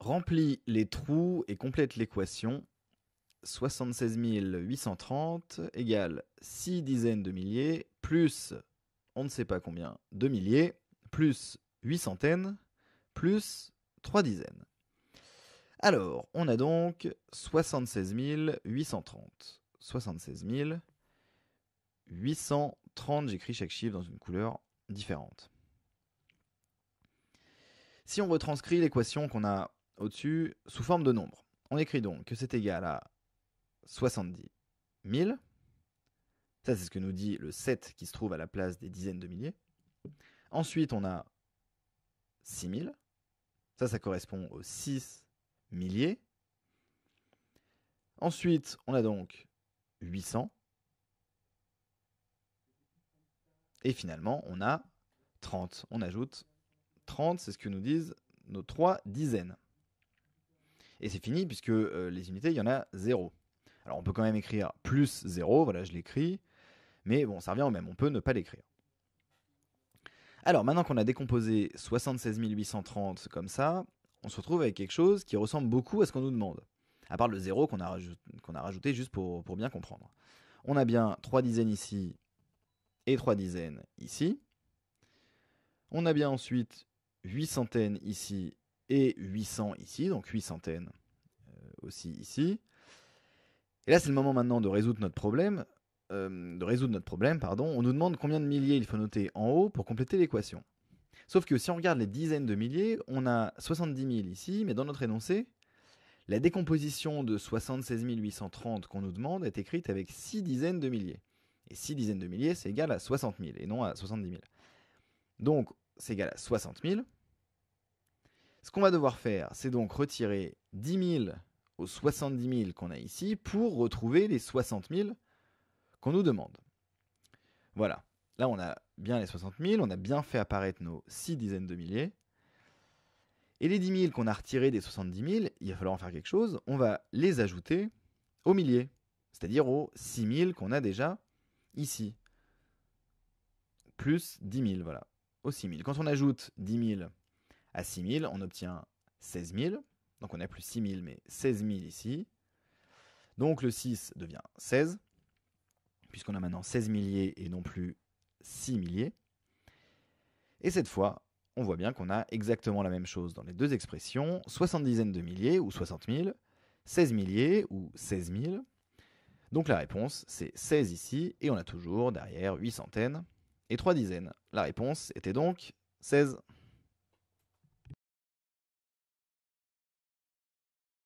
Remplis les trous et complète l'équation. 76 830 égale 6 dizaines de milliers plus on ne sait pas combien de milliers plus 8 centaines plus 3 dizaines. Alors, on a donc 76 830. 76 830, j'écris chaque chiffre dans une couleur différente. Si on retranscrit l'équation qu'on a au-dessus sous forme de nombre, on écrit donc que c'est égal à 70 000. Ça, c'est ce que nous dit le 7 qui se trouve à la place des dizaines de milliers. Ensuite, on a 6000. Ça, ça correspond aux 6 milliers. Ensuite, on a donc 800. Et finalement, on a 30. On ajoute 30, c'est ce que nous disent nos trois dizaines. Et c'est fini puisque euh, les unités, il y en a 0. Alors on peut quand même écrire plus 0, voilà, je l'écris. Mais bon, ça revient au même, on peut ne pas l'écrire. Alors maintenant qu'on a décomposé 76 830 comme ça, on se retrouve avec quelque chose qui ressemble beaucoup à ce qu'on nous demande. À part le 0 qu'on a, rajouté juste pour, pour bien comprendre. On a bien 3 dizaines ici et 3 dizaines ici. On a bien ensuite 8 centaines ici et 800 ici, donc 8 centaines euh, aussi ici. Et là, c'est le moment maintenant de résoudre notre problème. Euh, de résoudre notre problème, pardon. On nous demande combien de milliers il faut noter en haut pour compléter l'équation. Sauf que si on regarde les dizaines de milliers, on a 70 000 ici, mais dans notre énoncé, la décomposition de 76 830 qu'on nous demande est écrite avec 6 dizaines de milliers. Et 6 dizaines de milliers, c'est égal à 60 000 et non à 70 000. Donc, c'est égal à 60 000. Ce qu'on va devoir faire, c'est donc retirer 10 000 aux 70 000 qu'on a ici pour retrouver les 60 000 qu'on nous demande. Voilà. Là, on a bien les 60 000, on a bien fait apparaître nos 6 dizaines de milliers. Et les 10 000 qu'on a retirés des 70 000, il va falloir en faire quelque chose. On va les ajouter aux milliers, c'est-à-dire aux 6 000 qu'on a déjà ici. Plus 10 000, voilà, aux 6 000. Quand on ajoute 10 000 à 6 000, on obtient 16 000. Donc on a plus 6 000, mais 16 000 ici. Donc le 6 devient 16, puisqu'on a maintenant 16 milliers et non plus 6 milliers. Et cette fois, on voit bien qu'on a exactement la même chose dans les deux expressions, 60 dizaines de milliers ou 60 000, 16 milliers ou 16 000. Donc la réponse, c'est 16 ici, et on a toujours derrière 8 centaines et 3 dizaines. La réponse était donc 16.